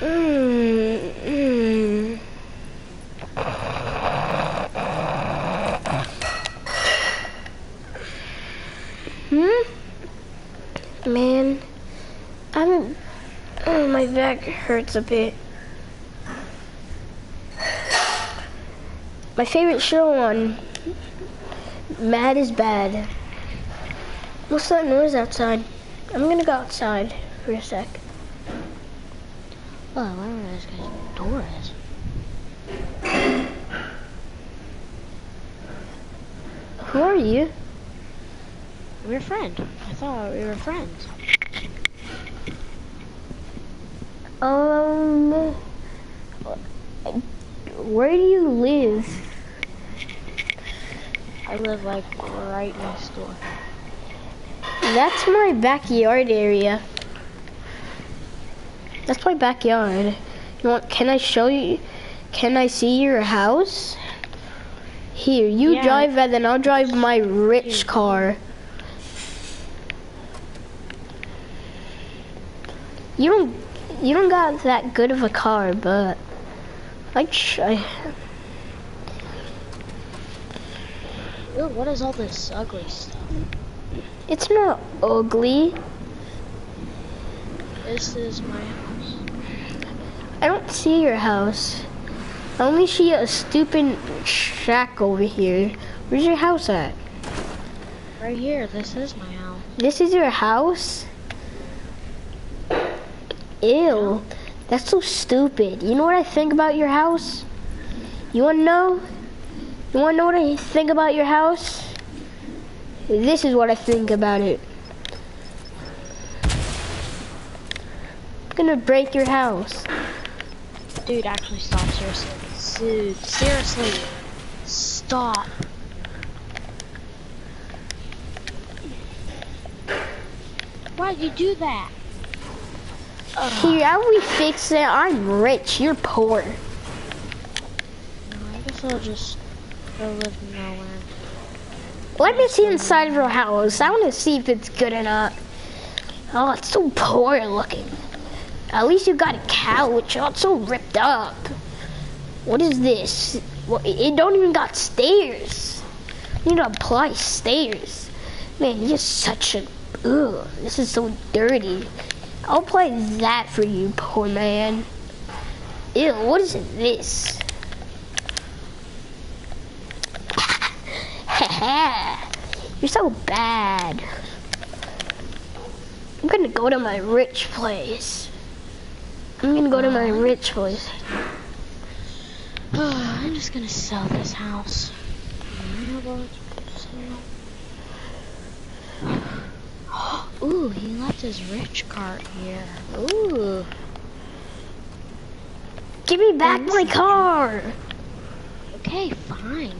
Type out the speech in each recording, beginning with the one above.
Mm, mm. Hmm? Man, I'm. Oh, my back hurts a bit. My favorite show on Mad is Bad. What's that noise outside? I'm gonna go outside for a sec. Oh, whatever this guy's door is. Who are you? We're a friend. I thought we were friends. Um, where do you live? I live like right next door. That's my backyard area. That's my backyard. You want? Can I show you? Can I see your house? Here, you Yeah. drive, and then I'll drive my rich car. You don't. You don't got that good of a car, but I try. What is all this ugly stuff? It's not ugly. This is my house. I don't see your house. I only see a stupid shack over here. Where's your house at? Right here, this is my house. This is your house? Ew. That's so stupid. You know what I think about your house? You wanna know? You wanna know what I think about your house? This is what I think about it. Gonna break your house. Dude, actually stop, seriously. Dude, seriously. Stop. Why'd you do that? Here, how we fix it? I'm rich, you're poor. I guess I'll just go live nowhere. Let me see inside of your house. I want to see if it's good or not. Oh, it's so poor looking. At least you got a couch. It's so ripped up. What is this? Well, it don't even got stairs. You need to apply stairs. Man, you're such a. Ugh, this is so dirty. I'll apply that for you, poor man. Ew, what is this? You're so bad. I'm gonna go to my rich place. I'm gonna go to my rich place. I'm just gonna sell this house. You know what? Ooh, he left his rich cart here. Ooh. Give me back my car. Okay, fine.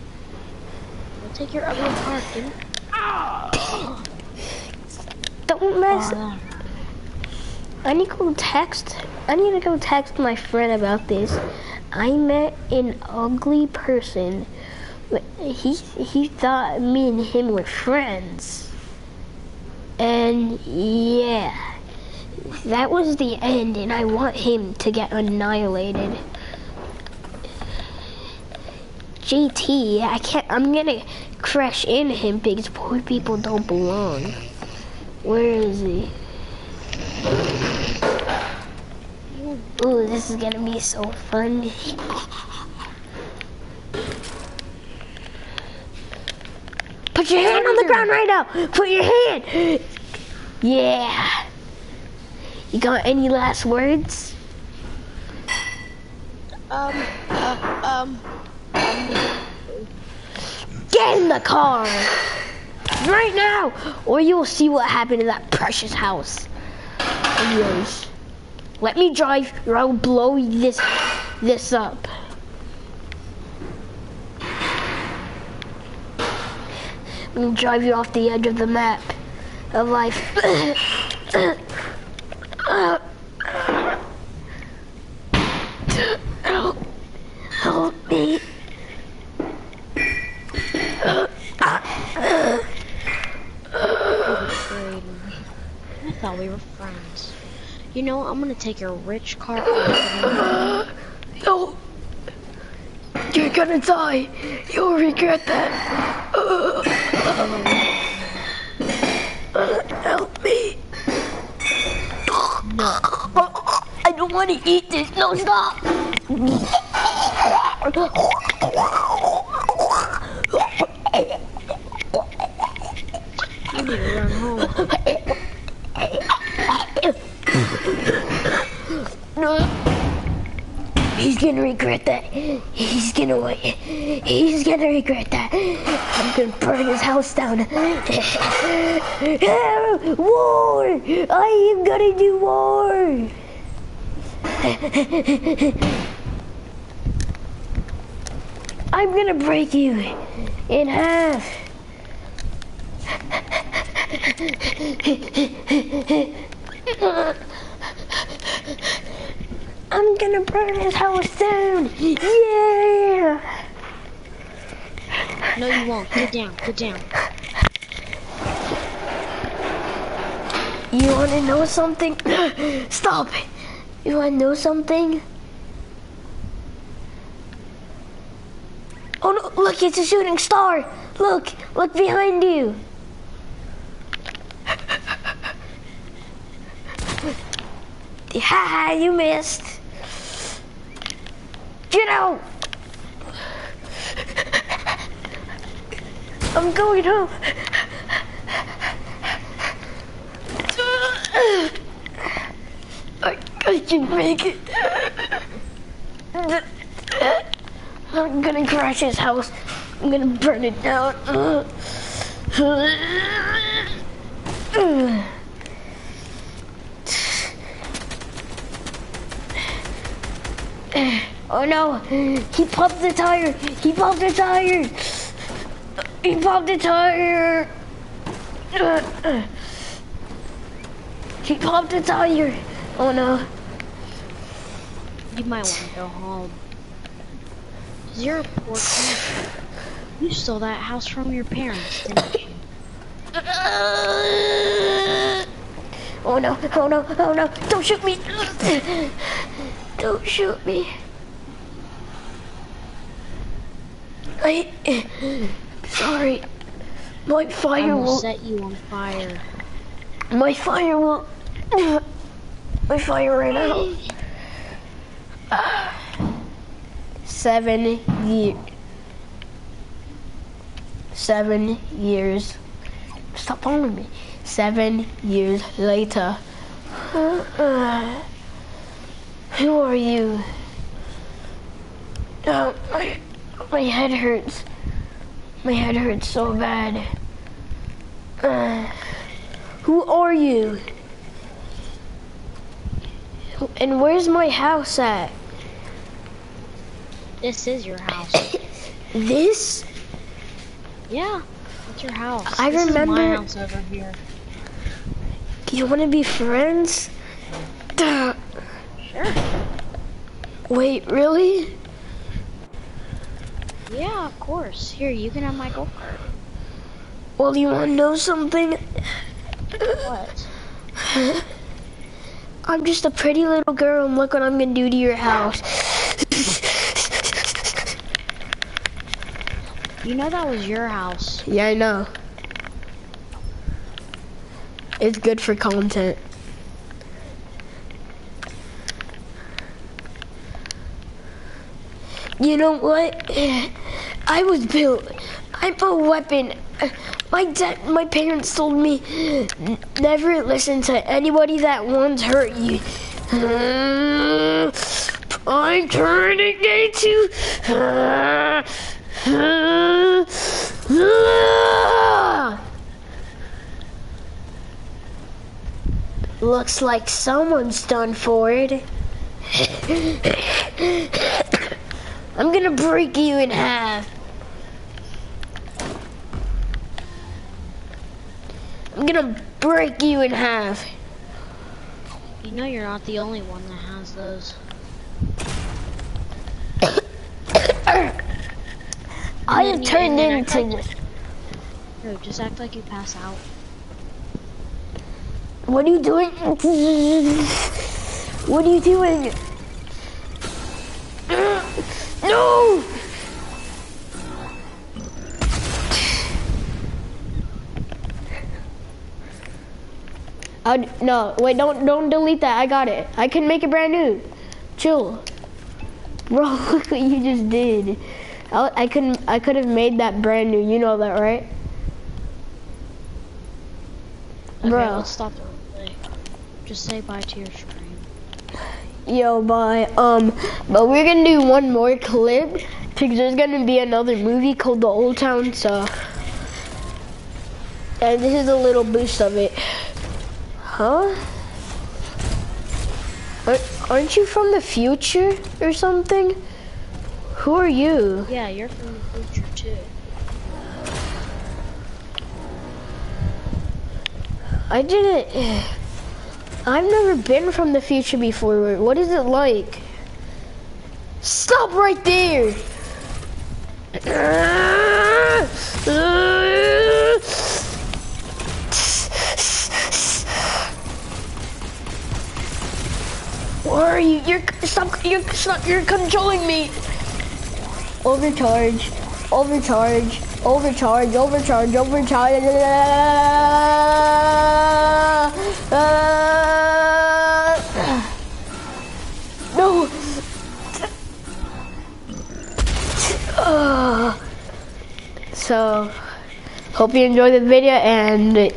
I'll take your ugly cart, dude. Don't mess. Oh, I need to go text. I need to go text my friend about this. I met an ugly person. He he thought me and him were friends. And yeah, that was the end. And I want him to get annihilated. JT, I can't. I'm gonna crash into him because poor people don't belong. Where is he? Ooh, this is gonna be so fun. Put your hand on the ground right now. Put your hand. Yeah. You got any last words? Um, uh, um, Get in the car. Right now. Or you'll see what happened to that precious house Let me drive or I'll blow this this up. I'm gonna drive you off the edge of the map of life. help, help me. I thought we were friends. You know, I'm gonna take your rich car. no. You're gonna die. You'll regret that. help me. No. I don't want to eat this. No, stop. You need to run home. He's gonna regret that. He's gonna wait. He's gonna regret that. I'm gonna burn his house down. war! I am gonna do war! I'm gonna break you in half. I'm gonna burn his house down. Yeah. No, you won't. Get down. Get down. You wanna know something? Stop it. You wanna know something? Oh no, look, it's a shooting star. Look, look behind you. Ha you missed. Get out. I'm going home. I, I can make it. I'm gonna crash his house. I'm gonna burn it down. Oh no! He popped the tire! He popped the tire! He popped the tire! He popped the tire! Oh no. You might want to go home. you you're a poor kid. You stole that house from your parents, didn't you? Oh no, oh no, oh no, don't shoot me! Don't shoot me. I, sorry. My fire will set you on fire. my fire will, my fire ran out. Seven year, seven years. Stop following me. Seven years later. Who are you? Uh, my, head hurts. My head hurts so bad. Uh, who are you? And where's my house at? This is your house. This? Yeah, it's your house. I this Is my house over here. You want to be friends? Duh. Sure. Wait, really? Yeah, of course. Here, you can have my golf cart. Well, you want to know something? What? I'm just a pretty little girl, and look what I'm gonna do to your house. You know that was your house. Yeah, I know. It's good for content. You know what? I was built. I'm a weapon. My dad, my parents told me never listen to anybody that wants hurt you. I'm turning into. Looks like someone's done for it. I'm gonna break you in half. I'm gonna break you in half. You know you're not the only one that has those. I have turned into. like- No, just act like you pass out. What are you doing? What are you doing? No! I no wait don't don't delete that I got it I can make it brand new chill bro look what you just did I, I couldn't I could have made that brand new you know that right Okay, Bro. let's stop. Just say bye to your stream. Yo, bye. Um, but we're gonna do one more clip because there's gonna be another movie called The Old Town So, And this is a little boost of it. Huh? Aren't- Aren't you from the future or something? Who are you? Yeah, you're from the future too. I didn't. I've never been from the future before. What is it like? Stop right there! Where are you? You're stop. You're stop. You're controlling me. Overcharge. Overcharge. Overcharge. Overcharge. Overcharge. No. So, hope you enjoyed the video and.